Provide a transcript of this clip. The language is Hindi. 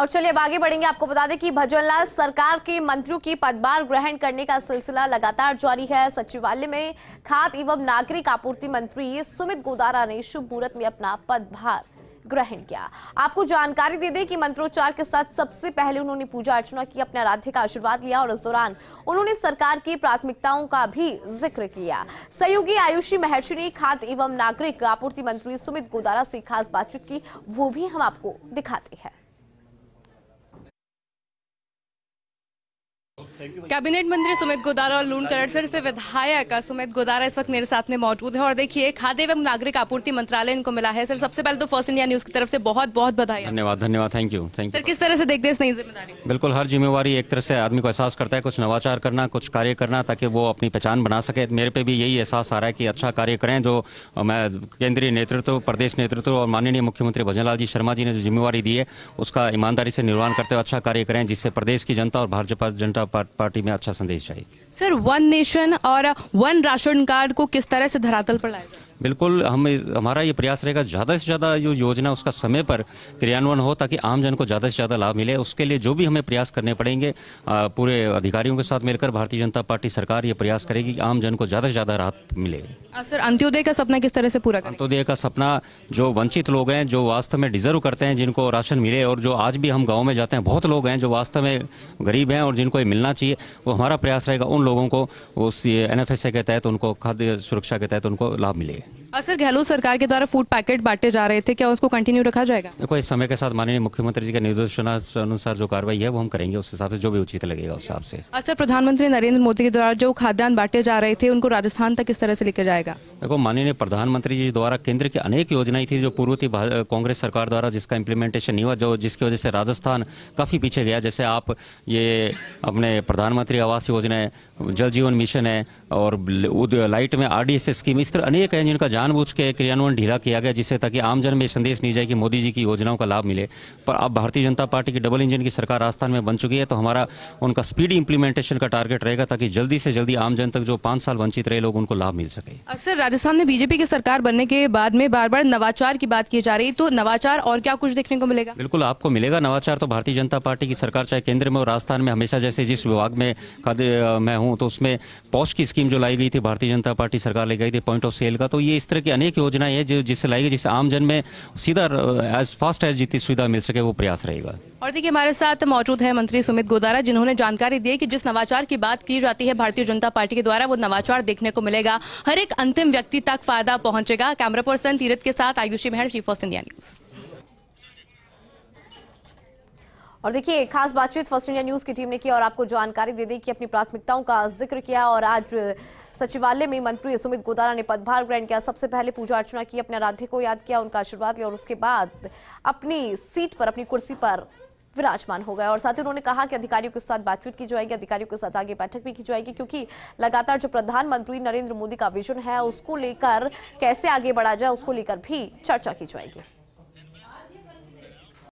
और चलिए अब आगे बढ़ेंगे। आपको बता दें कि भजनलाल सरकार के मंत्रियों की पदभार ग्रहण करने का सिलसिला लगातार जारी है। सचिवालय में खाद्य एवं नागरिक आपूर्ति मंत्री सुमित गोदारा ने शुभ मुहूर्त में अपना पदभार ग्रहण किया। आपको जानकारी दे दें कि मंत्रोच्चार के साथ सबसे पहले उन्होंने पूजा अर्चना की, अपने आराध्य का आशीर्वाद लिया और इस दौरान उन्होंने सरकार की प्राथमिकताओं का भी ज़िक्र किया। सहयोगी आयुषी महर्षि ने खाद्य एवं नागरिक आपूर्ति मंत्री सुमित गोदारा से खास बातचीत की, वो भी हम आपको दिखाते हैं। कैबिनेट मंत्री सुमित गोदारा और लूण करड़सर से विधायक सुमित गोदारा इस वक्त मेरे साथ में मौजूद है। और देखिए खाद्य एवं नागरिक आपूर्ति मंत्रालय इनको मिला है। सर सबसे पहले तो फ़र्स्ट इंडिया न्यूज़ की तरफ़ से बहुत बहुत बधाई। धन्यवाद धन्यवाद thank you thank you sir किस तरह से देखते हैं इस नई ज़िम्मेदारी बिल्कुल हर जिम्मेवारी एक तरह से आदमी को एहसास करता है कुछ नवाचार करना कुछ कार्य करना ताकि वो अपनी पहचान बना सके। मेरे पे भी यही एहसास आ रहा है कि अच्छा कार्य करें जो मैं केंद्रीय नेतृत्व प्रदेश नेतृत्व और माननीय मुख्यमंत्री भजनलाल जी शर्मा जी ने जो जिम्मेवारी दी है उसका ईमानदारी से निर्वहन करते हुए अच्छा कार्य करें जिससे प्रदेश की जनता और भारतीय जनता पार्टी में अच्छा संदेश जाएगी सर, वन नेशन और वन राशन कार्ड को किस तरह से धरातल पर जाए? बिल्कुल हम हमारा ये प्रयास रहेगा ज़्यादा से ज़्यादा जो योजना उसका समय पर क्रियान्वयन हो ताकि आम जन को ज़्यादा से ज़्यादा लाभ मिले। उसके लिए जो भी हमें प्रयास करने पड़ेंगे पूरे अधिकारियों के साथ मिलकर भारतीय जनता पार्टी सरकार ये प्रयास करेगी कि आम जन को ज़्यादा से ज़्यादा राहत मिले। सर अंत्योदय का सपना किस तरह से पूरा अंत्योदय का सपना जो वंचित लोग हैं जो वास्तव में डिजर्व करते हैं जिनको राशन मिले और जो आज भी हम गाँव में जाते हैं बहुत लोग हैं जो वास्तव में गरीब हैं और जिनको ये मिलना चाहिए वो हमारा प्रयास रहेगा उन लोगों को उस एन के तहत उनको खाद्य सुरक्षा के तहत उनको लाभ मिले। आ, सर गहलोत सरकार के द्वारा फ़ूड पैकेट बांटे जा रहे थे क्या उसको कंटिन्यू रखा जाएगा? देखो इस समय के साथ माननीय मुख्यमंत्री जी के निर्देशानुसार जो कार्रवाई है वो हम करेंगे उस हिसाब से जो भी उचित लगेगा उस हिसाब से। आ, सर प्रधानमंत्री नरेंद्र मोदी के द्वारा जो खाद्यान्न बांटे जा रहे थे उनको राजस्थान तक किस तरह से लेकर जाएगा? देखो माननीय प्रधानमंत्री जी द्वारा केंद्र की अनेक योजनाएँ थी जो पूर्व थी कांग्रेस सरकार द्वारा जिसका इम्प्लीमेंटेशन नहीं हुआ जो जिसकी वजह से राजस्थान काफ़ी पीछे गया। जैसे आप ये अपने प्रधानमंत्री आवास योजना है जल जीवन मिशन है और लाइट में आरडीएस स्कीम इस तरह अनेक हैं जिनका जानबूझ के क्रियान्वयन ढीला किया गया जिससे ताकि आम जन में संदेश नहीं जाए कि मोदी जी की योजनाओं का लाभ मिले। पर अब भारतीय जनता पार्टी की डबल इंजन की सरकार राजस्थान में बन चुकी है तो हमारा उनका स्पीडी इंप्लीमेंटेशन का टारगेट रहेगा ताकि जल्दी से जल्दी आम जन तक जो पाँच साल वंचित रहे लोग उनको लाभ मिल सके। आ, सर राजस्थान में बीजेपी की सरकार बनने के बाद में बार बार नवाचार की बात की जा रही तो नवाचार और क्या कुछ देखने को मिलेगा? बिल्कुल आपको मिलेगा नवाचार तो भारतीय जनता पार्टी की सरकार चाहे केंद्र में और राजस्थान में हमेशा जैसे जिस विभाग में मैं हूँ तो उसमें पौष की स्कीम जो लाई गई थी भारतीय जनता पार्टी सरकार ले गई थी पॉइंट ऑफ़ सेल का तो ये इस तरह की अनेक योजनाएँ हैं जो जिससे लाएगी, जिससे आम जन में सीधा एज फास्ट एज जितनी सुविधा मिल सके वो प्रयास रहेगा। और देखिए, हमारे साथ मौजूद है मंत्री सुमित गोदारा, जिन्होंने जानकारी दी कि जिस नवाचार की बात की जाती है भारतीय जनता पार्टी के द्वारा, वो नवाचार देखने को मिलेगा। हर एक अंतिम व्यक्ति तक फ़ायदा पहुंचेगा। कैमरा पर्सन तीरथ के साथ Ayushi Mehar chief of India news और देखिए, खास बातचीत फ़र्स्ट इंडिया न्यूज़ की टीम ने की और आपको जानकारी दे दी कि अपनी प्राथमिकताओं का ज़िक्र किया और आज सचिवालय में मंत्री सुमित गोदारा ने पदभार ग्रहण किया। सबसे पहले पूजा अर्चना की, अपने आराध्य को याद किया, उनका आशीर्वाद लिया और उसके बाद अपनी सीट पर, अपनी कुर्सी पर विराजमान हो गए। और साथ ही उन्होंने कहा कि अधिकारियों के साथ बातचीत की जाएगी, अधिकारियों के साथ आगे बैठक भी की जाएगी, क्योंकि लगातार जो प्रधानमंत्री नरेंद्र मोदी का विजन है, उसको लेकर कैसे आगे बढ़ा जाए, उसको लेकर भी चर्चा की जाएगी।